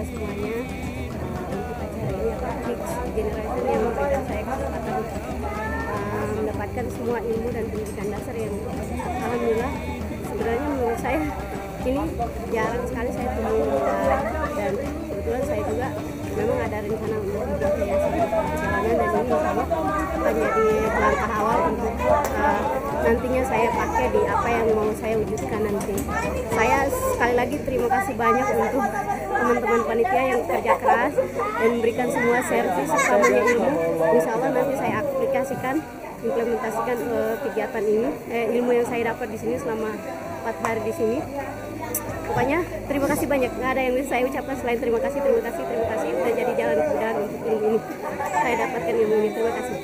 panitia semuanya uh, untuk acara ini apa Next Generation yang memberikan saya kesempatan uh, mendapatkan semua ilmu dan pendidikan dasar yang alhamdulillah sebenarnya menurut saya ini jarang sekali saya temui dan kebetulan saya juga memang ada rencana untuk membuat yayasan dan ini insya akan jadi langkah awal untuk uh, nantinya saya pakai di apa yang mau saya wujudkan nanti. Saya sekali lagi terima kasih banyak untuk teman-teman panitia yang kerja keras dan memberikan semua servis utamanya ilmu. Insya Allah nanti saya aplikasikan implementasikan uh, kegiatan ini, eh, ilmu yang saya dapat di sini selama empat hari di sini. Pokoknya terima kasih banyak. Nggak ada yang bisa saya ucapkan selain terima kasih terima kasih terima kasih. Udah jadi jalan kemudahan untuk ilmu ini. Saya dapatkan ilmu ini. Terima kasih